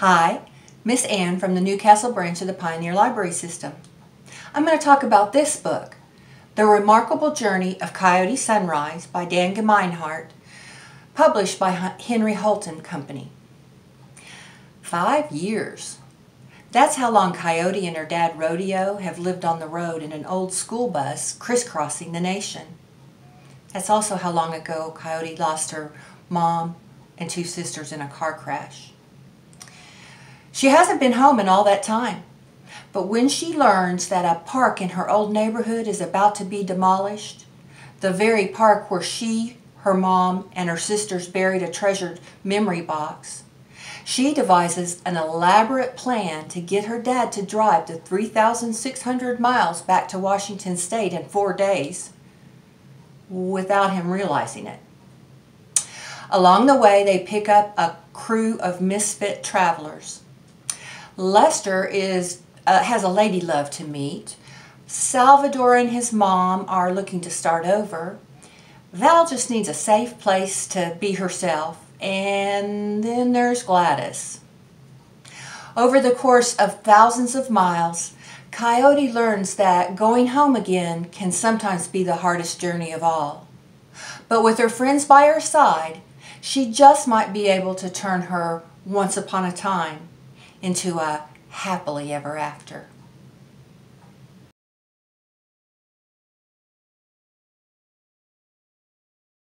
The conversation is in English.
Hi, Miss Ann from the Newcastle branch of the Pioneer Library System. I'm going to talk about this book, The Remarkable Journey of Coyote Sunrise by Dan Gemeinhart, published by Henry Holt and Company. Five years. That's how long Coyote and her dad Rodeo have lived on the road in an old school bus crisscrossing the nation. That's also how long ago Coyote lost her mom and two sisters in a car crash. She hasn't been home in all that time, but when she learns that a park in her old neighborhood is about to be demolished, the very park where she, her mom, and her sisters buried a treasured memory box, she devises an elaborate plan to get her dad to drive the 3,600 miles back to Washington State in four days without him realizing it. Along the way, they pick up a crew of misfit travelers. Lester is uh, has a lady love to meet. Salvador and his mom are looking to start over. Val just needs a safe place to be herself and then there's Gladys. Over the course of thousands of miles, Coyote learns that going home again can sometimes be the hardest journey of all. But with her friends by her side, she just might be able to turn her once upon a time into a happily ever after.